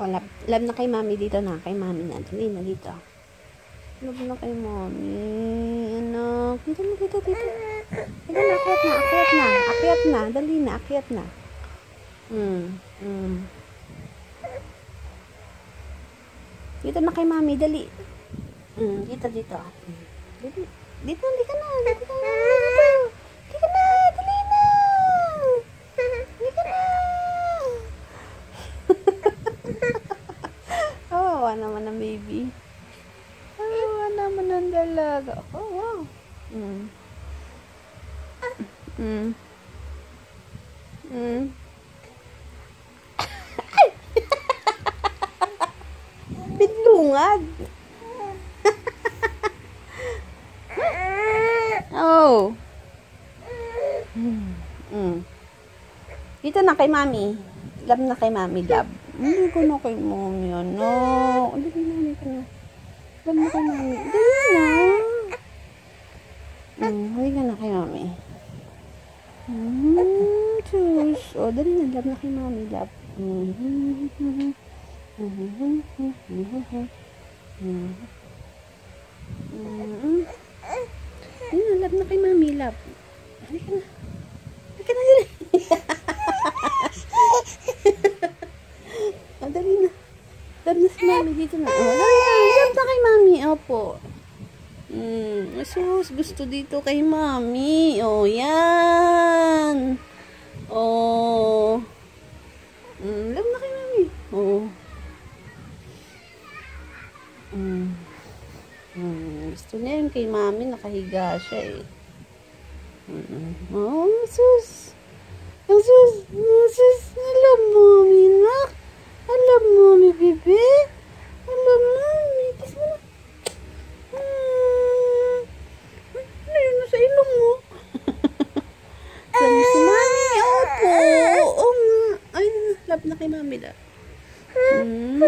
O, love, love na kay mami dito na. Kay mami na. Dali na dito. Love na kay mami. Anak. Dito na, dito, dito. Dito na, akyat na, akyat na. Akyat na. Dali na, akyat na. Hmm. Hmm. Dito na kay mami, dali. Hmm, dito, dito. Hmm. Dito, dito, na. Dito ka na. Dito. Di ka na, dali na. Di ka na. Kawawa naman ang baby. Kawawa naman ang dalaga. Oh, wow. Mm. Mm. Mm. Bidlungag. oh. Mm. Mm. Dito na kay mami. Love na kay mami, love. Hindi ko na kay mami, ano. Hindi kay ko na. Love na kay mami. Dali na. Mm, hindi ka na kay mami. Mm, sus. O, oh, dali na. Love na kay mami, love. Mm -hmm. Mm -hmm. Mm -hmm. Mm -hmm. Dali na, love na kay mami, love. Hindi ka na. Hindi ka na, dali. Oh, dali na. Dali na si mami dito na. Oh. Dali na kay mami. Opo. Mm, sus, gusto dito kay mami. Oh, yan. Oh. Mm, love na kay mami. Oh. Mm. Mm, gusto niya yun kay mami. Nakahiga siya eh. Mm. Oh, sus. Oh, sus. Oh, sus. Alam mo, Sarap na kay mami da. Mm.